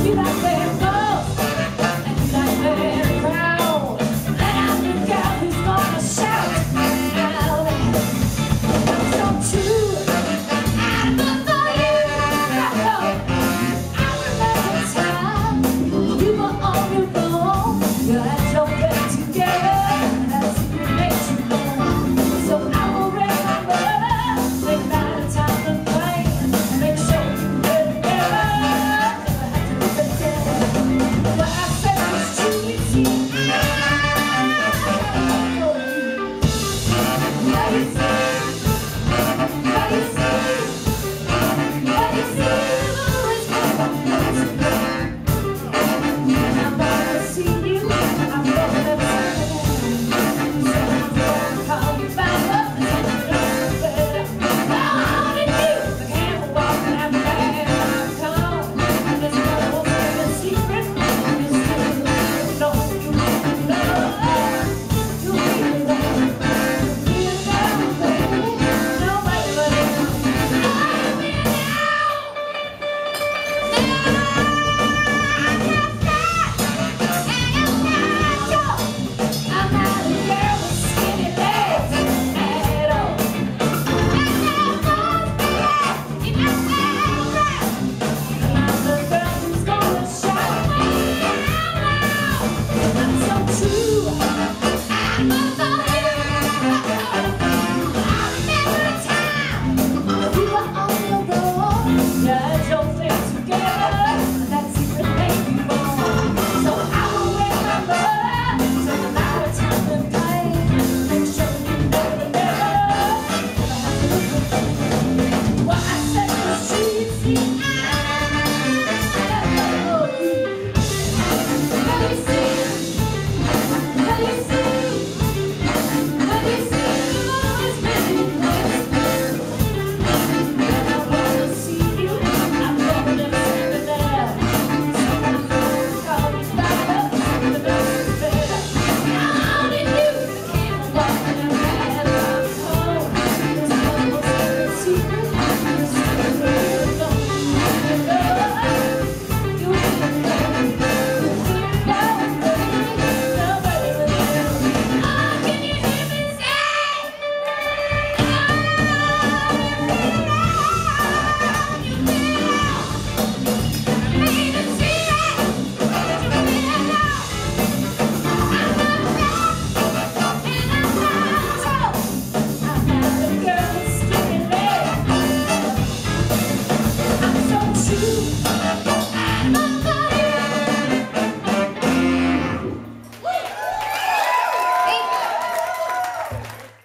Happy birthday. Yes.